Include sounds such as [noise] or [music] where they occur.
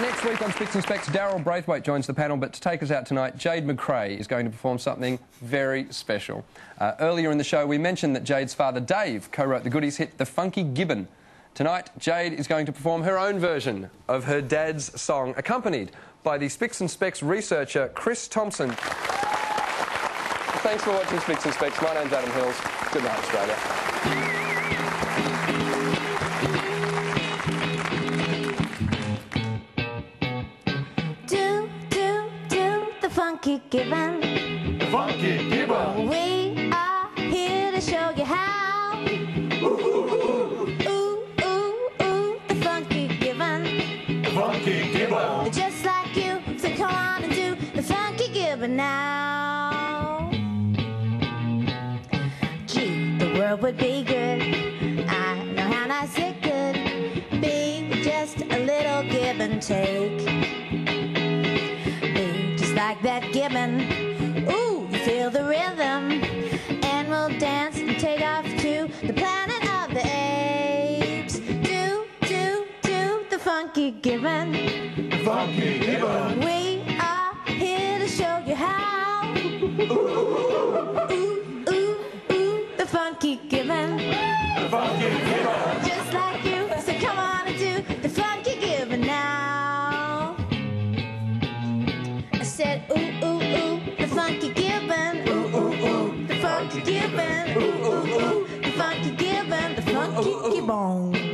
Next week on Spicks and Specks, Daryl Braithwaite joins the panel, but to take us out tonight, Jade Macrae is going to perform something very special. Uh, earlier in the show, we mentioned that Jade's father, Dave, co-wrote the Goodies hit The Funky Gibbon. Tonight, Jade is going to perform her own version of her dad's song, accompanied by the Spicks and Specks researcher, Chris Thompson. Thanks for watching Spicks and Specks. My name's Adam Hills. Good night, Australia. Funky gibbon. The Funky Gibbon. We are here to show you how. Ooh, ooh, ooh, the funky gibbon. The Funky Gibbon. Just like you, so come on and do the funky gibbon now. Gee, the world would be good. I know how nice it could be just a little give and take. Like that gibbon. Ooh, you feel the rhythm. And we'll dance and take off to the planet of the apes. Do, do, do the funky gibbon. Funky Gibbon. We are here to show you how. [laughs] Ooh, ooh, ooh, the funky gibbon. Funky Gibbon. Just like you, said, ooh, ooh, ooh, the funky gibbon. Ooh, ooh, ooh, the funky gibbon. Ooh, ooh, ooh, the funky gibbon. The funky gibbon.